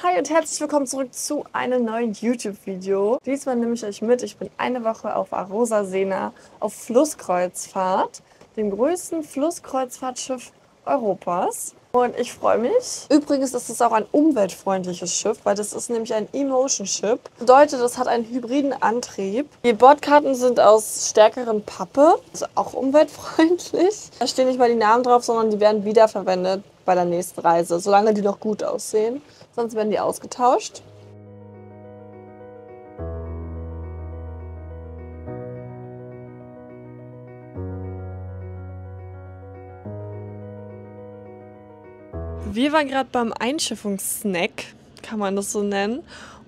Hi und herzlich willkommen zurück zu einem neuen YouTube-Video. Diesmal nehme ich euch mit. Ich bin eine Woche auf Arosa Sena auf Flusskreuzfahrt, dem größten Flusskreuzfahrtschiff Europas. Und ich freue mich. Übrigens ist es auch ein umweltfreundliches Schiff, weil das ist nämlich ein E-Motion-Ship. Bedeutet, es hat einen hybriden Antrieb. Die Bordkarten sind aus stärkeren Pappe, also auch umweltfreundlich. Da stehen nicht mal die Namen drauf, sondern die werden wiederverwendet bei der nächsten Reise, solange die noch gut aussehen. Sonst werden die ausgetauscht. Wir waren gerade beim Einschiffungssnack, kann man das so nennen.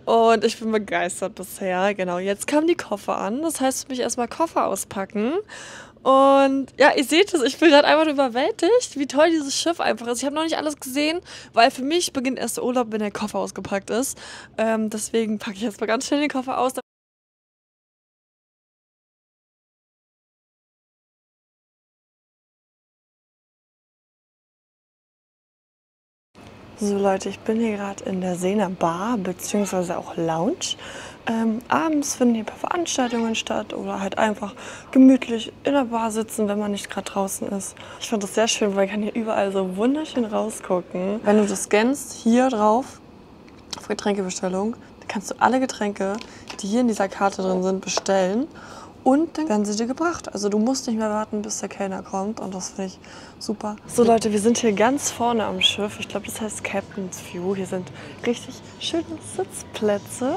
Und ich bin begeistert bisher. Genau, jetzt kamen die Koffer an. Das heißt, ich muss erstmal Koffer auspacken. Und ja, ihr seht es, ich bin gerade einfach überwältigt, wie toll dieses Schiff einfach ist. Ich habe noch nicht alles gesehen, weil für mich beginnt erst der Urlaub, wenn der Koffer ausgepackt ist. Ähm, deswegen packe ich jetzt mal ganz schnell den Koffer aus. So Leute, ich bin hier gerade in der Sena Bar bzw. auch Lounge. Ähm, abends finden hier ein paar Veranstaltungen statt oder halt einfach gemütlich in der Bar sitzen, wenn man nicht gerade draußen ist. Ich fand das sehr schön, weil ich kann hier überall so wunderschön rausgucken. Wenn du das scannst, hier drauf, auf Getränkebestellung, dann kannst du alle Getränke, die hier in dieser Karte drin sind, bestellen. Und dann werden sie dir gebracht. Also du musst nicht mehr warten, bis der Kellner kommt. Und das finde ich super. So Leute, wir sind hier ganz vorne am Schiff. Ich glaube, das heißt Captain's View. Hier sind richtig schöne Sitzplätze.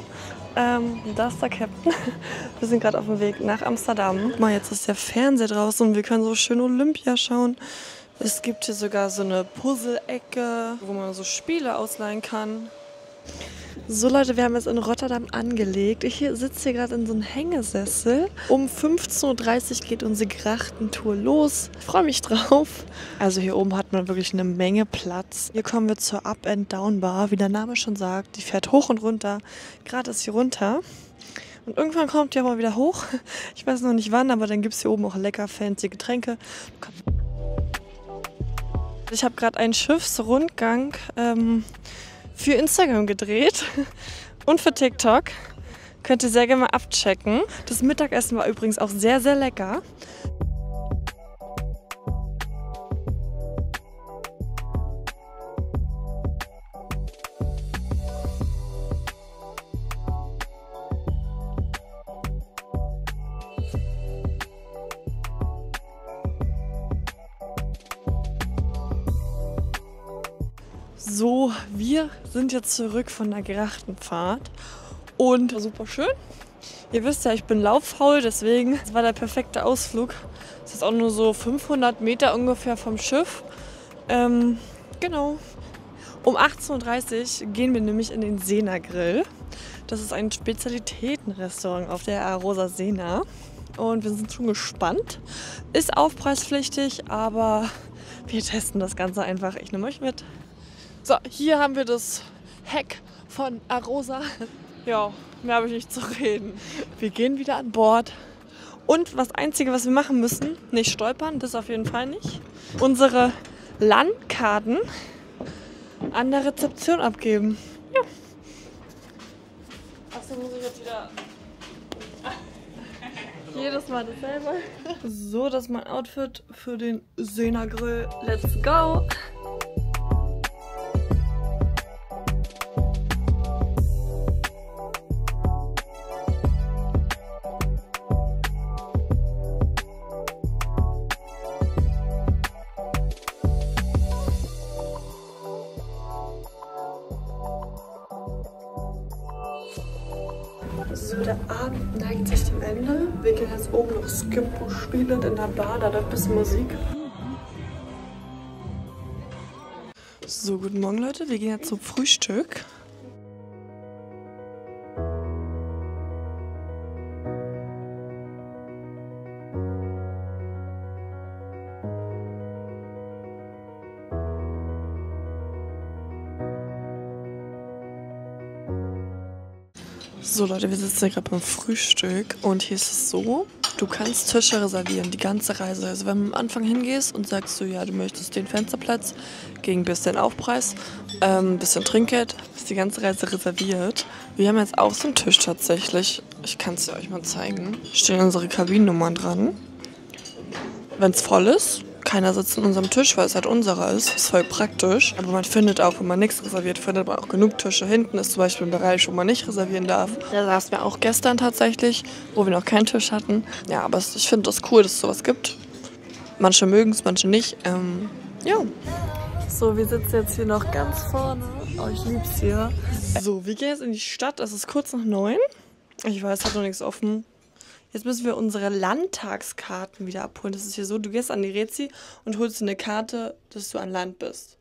Ähm, da ist der Captain. Wir sind gerade auf dem Weg nach Amsterdam. Mal, jetzt ist der Fernseher draußen und wir können so schön Olympia schauen. Es gibt hier sogar so eine Puzzle-Ecke, wo man so Spiele ausleihen kann. So Leute, wir haben jetzt in Rotterdam angelegt. Ich sitze hier gerade in so einem Hängesessel. Um 15.30 Uhr geht unsere Grachtentour los. Ich freue mich drauf. Also hier oben hat man wirklich eine Menge Platz. Hier kommen wir zur Up and Down Bar, wie der Name schon sagt. Die fährt hoch und runter. Gerade ist hier runter. Und irgendwann kommt die aber wieder hoch. Ich weiß noch nicht wann, aber dann gibt es hier oben auch lecker fancy Getränke. Ich habe gerade einen Schiffsrundgang ähm, für Instagram gedreht und für TikTok. Könnt ihr sehr gerne mal abchecken. Das Mittagessen war übrigens auch sehr, sehr lecker. Sind jetzt zurück von der Grachtenfahrt und super schön. Ihr wisst ja, ich bin lauffaul, deswegen war der perfekte Ausflug. Das ist auch nur so 500 Meter ungefähr vom Schiff. Ähm, genau. Um 18.30 Uhr gehen wir nämlich in den Sena Grill. Das ist ein Spezialitätenrestaurant auf der Arosa Sena. Und wir sind schon gespannt. Ist aufpreispflichtig, aber wir testen das Ganze einfach. Ich nehme euch mit. So, hier haben wir das Heck von Arosa. Ja, mehr habe ich nicht zu reden. Wir gehen wieder an Bord. Und das Einzige, was wir machen müssen, nicht stolpern, das auf jeden Fall nicht. Unsere Landkarten an der Rezeption abgeben. Ja. Achso, muss ich jetzt wieder. Jedes Mal dasselbe. So, das ist mein Outfit für den Sena Grill. Let's go! So, der Abend neigt sich dem Ende. Wir gehen jetzt oben noch Skippo spielen in der Bar, da läuft ein bisschen Musik. So, guten Morgen Leute, wir gehen jetzt zum Frühstück. So Leute, wir sitzen gerade beim Frühstück und hier ist es so, Du kannst Tische reservieren, die ganze Reise. Also wenn du am Anfang hingehst und sagst du, ja, du möchtest den Fensterplatz gegen ein bisschen Aufpreis, ein ähm, bisschen Trinkgeld, ist die ganze Reise reserviert. Wir haben jetzt auch so einen Tisch tatsächlich. Ich kann es dir euch mal zeigen. Stehen unsere Kabinennummern dran. Wenn es voll ist, keiner sitzt an unserem Tisch, weil es halt unserer ist. Ist voll praktisch. Aber man findet auch, wenn man nichts reserviert, findet man auch genug Tische. Hinten ist zum Beispiel ein Bereich, wo man nicht reservieren darf. Da saßen wir auch gestern tatsächlich, wo wir noch keinen Tisch hatten. Ja, aber ich finde das cool, dass es sowas gibt. Manche mögen es, manche nicht. Ähm, ja. So, wir sitzen jetzt hier noch ganz vorne. Oh, ich lieb's hier. So, wir gehen jetzt in die Stadt. Es ist kurz nach neun. Ich weiß, hat noch nichts offen. Jetzt müssen wir unsere Landtagskarten wieder abholen. Das ist hier so, du gehst an die Rezi und holst eine Karte, dass du an Land bist.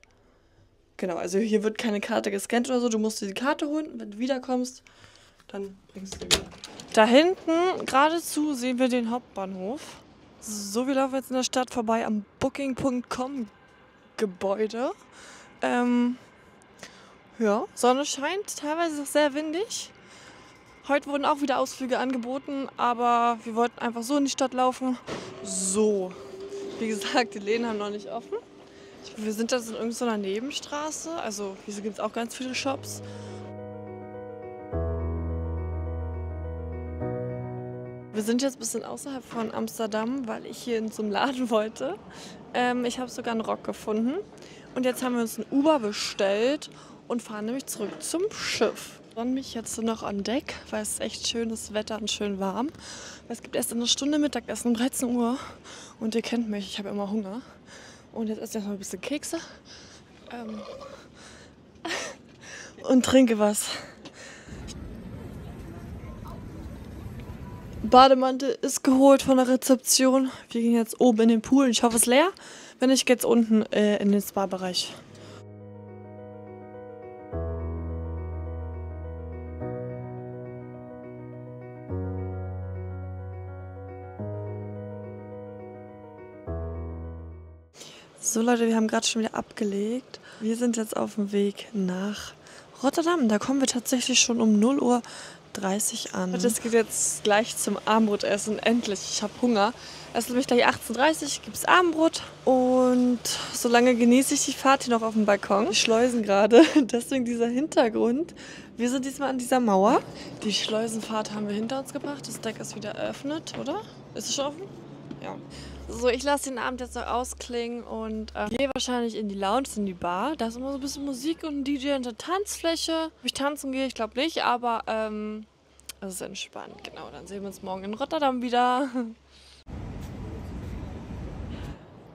Genau, also hier wird keine Karte gescannt oder so. Du musst dir die Karte holen wenn du wiederkommst, dann bringst du die wieder. Da hinten geradezu sehen wir den Hauptbahnhof. So, wir laufen jetzt in der Stadt vorbei am Booking.com Gebäude. Ähm, ja, Sonne scheint, teilweise ist es sehr windig. Heute wurden auch wieder Ausflüge angeboten, aber wir wollten einfach so in die Stadt laufen. So, wie gesagt, die Läden haben noch nicht offen. Wir sind jetzt in irgendeiner Nebenstraße, also hier gibt es auch ganz viele Shops. Wir sind jetzt ein bisschen außerhalb von Amsterdam, weil ich hier in so einem Laden wollte. Ähm, ich habe sogar einen Rock gefunden. Und jetzt haben wir uns ein Uber bestellt und fahren nämlich zurück zum Schiff. Ich freue mich jetzt noch an Deck, weil es echt schönes Wetter und schön warm. Es gibt erst eine Stunde Mittagessen um 13 Uhr und ihr kennt mich, ich habe immer Hunger. Und jetzt esse ich noch ein bisschen Kekse ähm, und trinke was. Bademantel ist geholt von der Rezeption. Wir gehen jetzt oben in den Pool. Ich hoffe, es ist leer. Wenn nicht, geht's unten äh, in den Spa-Bereich. So Leute, wir haben gerade schon wieder abgelegt. Wir sind jetzt auf dem Weg nach Rotterdam. Da kommen wir tatsächlich schon um 0 Uhr 30 an. Das geht jetzt gleich zum Abendbrotessen. Endlich, ich habe Hunger. Es ist nämlich gleich 18.30 Uhr, gibt es Abendbrot. Und solange genieße ich die Fahrt hier noch auf dem Balkon. Die Schleusen gerade, deswegen dieser Hintergrund. Wir sind diesmal an dieser Mauer. Die Schleusenfahrt haben wir hinter uns gebracht. Das Deck ist wieder eröffnet, oder? Ist es schon offen? Ja. So, ich lasse den Abend jetzt noch ausklingen und äh, gehe wahrscheinlich in die Lounge, in die Bar. Da ist immer so ein bisschen Musik und ein DJ und eine Tanzfläche. Ob ich tanzen gehe, ich glaube nicht, aber ähm, es ist entspannt. Genau, dann sehen wir uns morgen in Rotterdam wieder.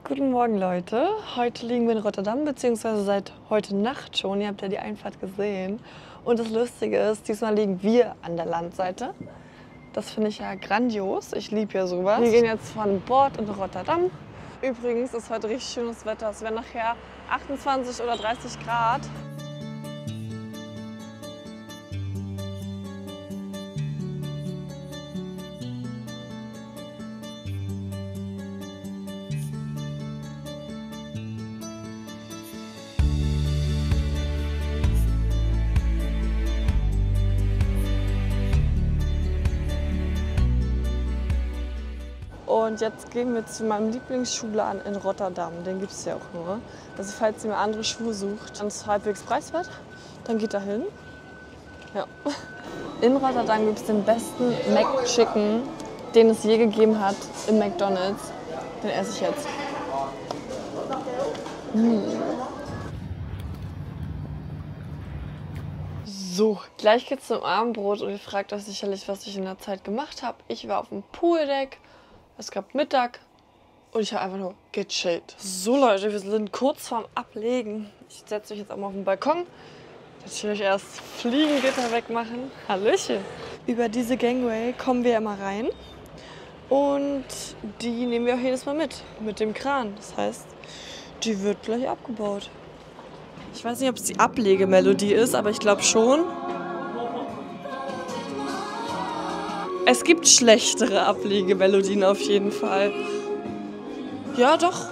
Guten Morgen, Leute. Heute liegen wir in Rotterdam, beziehungsweise seit heute Nacht schon. Ihr habt ja die Einfahrt gesehen. Und das Lustige ist, diesmal liegen wir an der Landseite. Das finde ich ja grandios. Ich liebe ja sowas. Wir gehen jetzt von Bord in Rotterdam. Übrigens ist heute richtig schönes Wetter. Es werden nachher 28 oder 30 Grad. Und jetzt gehen wir zu meinem Lieblingsschuhladen in Rotterdam. Den gibt es ja auch nur. Also falls ihr mir andere Schuhe sucht, und es halbwegs preiswert, dann geht da hin. Ja. In Rotterdam gibt es den besten McChicken, den es je gegeben hat im McDonalds. Den esse ich jetzt. Mmh. So, gleich geht's zum Abendbrot und ihr fragt euch sicherlich, was ich in der Zeit gemacht habe. Ich war auf dem Pooldeck, es gab Mittag und ich habe einfach nur gechillt. So Leute, wir sind kurz vorm Ablegen. Ich setze mich jetzt auch mal auf den Balkon. Natürlich erst Fliegengitter wegmachen. Hallöchen. Über diese Gangway kommen wir immer rein. Und die nehmen wir auch jedes Mal mit. Mit dem Kran. Das heißt, die wird gleich abgebaut. Ich weiß nicht, ob es die Ablegemelodie ist, aber ich glaube schon. Es gibt schlechtere Ablegemelodien auf jeden Fall. Ja, doch.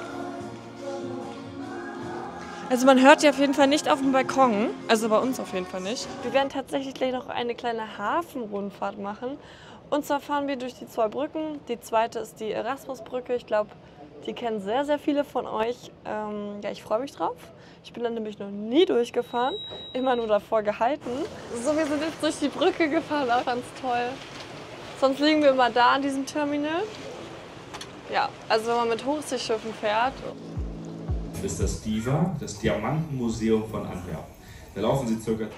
Also man hört die auf jeden Fall nicht auf dem Balkon. Also bei uns auf jeden Fall nicht. Wir werden tatsächlich gleich noch eine kleine Hafenrundfahrt machen. Und zwar fahren wir durch die zwei Brücken. Die zweite ist die Erasmusbrücke. Ich glaube, die kennen sehr, sehr viele von euch. Ähm, ja, ich freue mich drauf. Ich bin dann nämlich noch nie durchgefahren, immer nur davor gehalten. So, wir sind jetzt durch die Brücke gefahren, auch ganz toll. Sonst liegen wir immer da an diesem Terminal. Ja, also wenn man mit Hochseeschiffen fährt. Das ist das DIVA, das Diamantenmuseum von Antwerpen. Da laufen sie circa.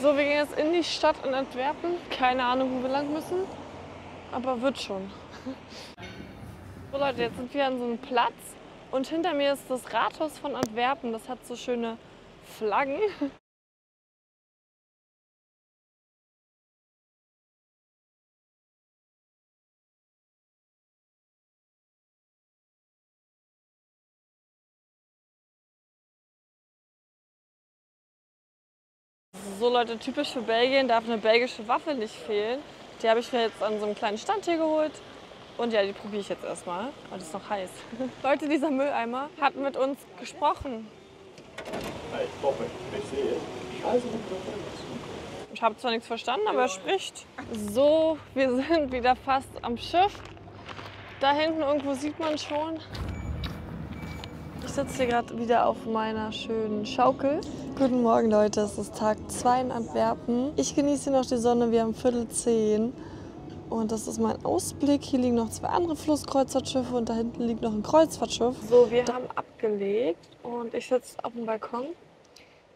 So, wir gehen jetzt in die Stadt in Antwerpen. Keine Ahnung, wo wir lang müssen, aber wird schon. So Leute, jetzt sind wir an so einem Platz und hinter mir ist das Rathaus von Antwerpen. Das hat so schöne Flaggen. So Leute, typisch für Belgien darf eine belgische Waffe nicht fehlen. Die habe ich mir jetzt an so einem kleinen Stand hier geholt. Und ja, die probiere ich jetzt erstmal, weil das ist noch heiß. Leute, dieser Mülleimer hat mit uns gesprochen. Ich habe zwar nichts verstanden, aber er spricht. So, wir sind wieder fast am Schiff. Da hinten irgendwo sieht man schon. Ich sitze hier gerade wieder auf meiner schönen Schaukel. Guten Morgen Leute, es ist Tag 2 in Antwerpen. Ich genieße noch die Sonne, wir haben Viertel zehn. Und das ist mein Ausblick. Hier liegen noch zwei andere Flusskreuzfahrtschiffe und da hinten liegt noch ein Kreuzfahrtschiff. So, wir haben abgelegt und ich sitze auf dem Balkon.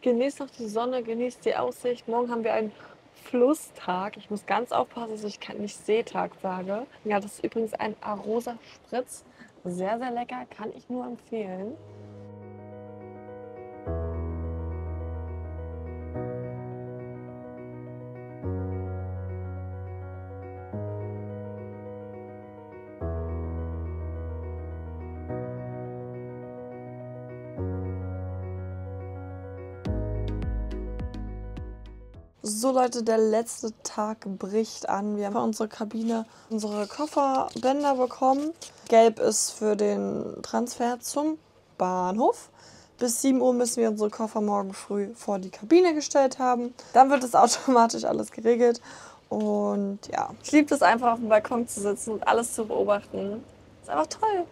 Genieße noch die Sonne, genieße die Aussicht. Morgen haben wir einen Flusstag. Ich muss ganz aufpassen, dass ich nicht Seetag sage. Ja, das ist übrigens ein Arosa Spritz. Sehr, sehr lecker, kann ich nur empfehlen. So Leute, der letzte Tag bricht an. Wir haben unsere Kabine unsere Kofferbänder bekommen. Gelb ist für den Transfer zum Bahnhof. Bis 7 Uhr müssen wir unsere Koffer morgen früh vor die Kabine gestellt haben. Dann wird es automatisch alles geregelt. Und ja, ich liebe es einfach auf dem Balkon zu sitzen und alles zu beobachten. Ist einfach toll.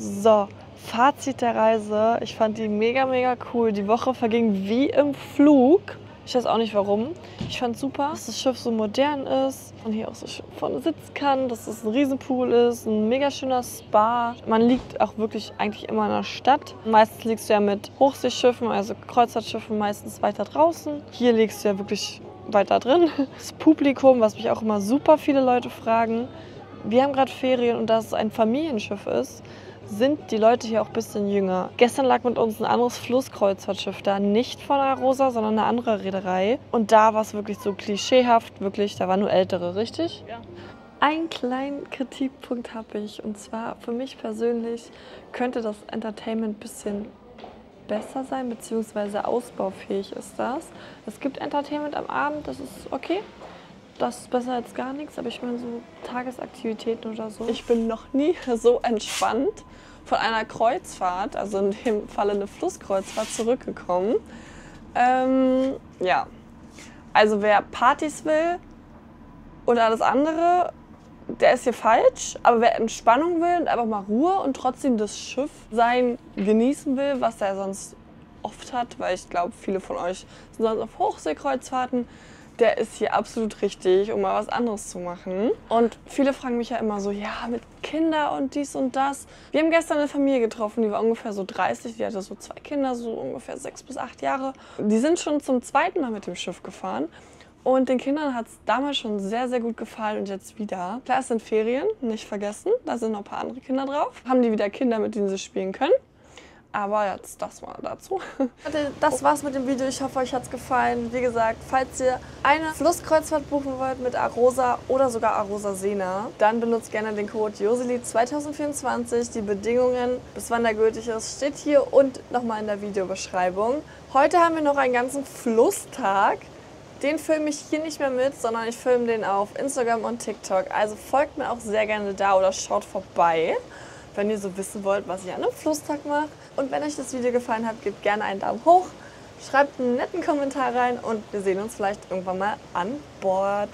So, Fazit der Reise. Ich fand die mega, mega cool. Die Woche verging wie im Flug. Ich weiß auch nicht warum. Ich fand super, dass das Schiff so modern ist. Man hier auch so schön vorne sitzen kann, dass es ein Riesenpool ist, ein mega schöner Spa. Man liegt auch wirklich eigentlich immer in der Stadt. Meistens liegst du ja mit Hochseeschiffen, also Kreuzfahrtschiffen meistens weiter draußen. Hier liegst du ja wirklich weiter drin. Das Publikum, was mich auch immer super viele Leute fragen. Wir haben gerade Ferien und da es ein Familienschiff ist, sind die Leute hier auch ein bisschen jünger. Gestern lag mit uns ein anderes Flusskreuzfahrtschiff da, nicht von Arosa, sondern eine andere Reederei. Und da war es wirklich so klischeehaft, wirklich, da waren nur Ältere, richtig? Ja. Einen kleinen Kritikpunkt habe ich und zwar für mich persönlich könnte das Entertainment ein bisschen besser sein, beziehungsweise ausbaufähig ist das. Es gibt Entertainment am Abend, das ist okay. Das ist besser als gar nichts, aber ich meine so Tagesaktivitäten oder so. Ich bin noch nie so entspannt von einer Kreuzfahrt, also in dem Falle eine Flusskreuzfahrt, zurückgekommen. Ähm, ja, also wer Partys will und alles andere, der ist hier falsch. Aber wer Entspannung will und einfach mal Ruhe und trotzdem das Schiff sein genießen will, was er sonst oft hat, weil ich glaube, viele von euch sind sonst auf Hochseekreuzfahrten, der ist hier absolut richtig, um mal was anderes zu machen. Und viele fragen mich ja immer so, ja, mit Kinder und dies und das. Wir haben gestern eine Familie getroffen, die war ungefähr so 30, die hatte so zwei Kinder, so ungefähr sechs bis acht Jahre. Die sind schon zum zweiten Mal mit dem Schiff gefahren. Und den Kindern hat es damals schon sehr, sehr gut gefallen und jetzt wieder. Klar, es sind Ferien, nicht vergessen. Da sind noch ein paar andere Kinder drauf. Haben die wieder Kinder, mit denen sie spielen können. Aber jetzt das mal dazu. Das war's mit dem Video. Ich hoffe, euch hat's gefallen. Wie gesagt, falls ihr eine Flusskreuzfahrt buchen wollt mit Arosa oder sogar Arosa Sena, dann benutzt gerne den Code Joseli2024. Die Bedingungen, bis wann der gültig ist, steht hier und nochmal in der Videobeschreibung. Heute haben wir noch einen ganzen Flusstag. Den filme ich hier nicht mehr mit, sondern ich filme den auf Instagram und TikTok. Also folgt mir auch sehr gerne da oder schaut vorbei wenn ihr so wissen wollt, was ich an einem Flusstag mache. Und wenn euch das Video gefallen hat, gebt gerne einen Daumen hoch, schreibt einen netten Kommentar rein und wir sehen uns vielleicht irgendwann mal an Bord.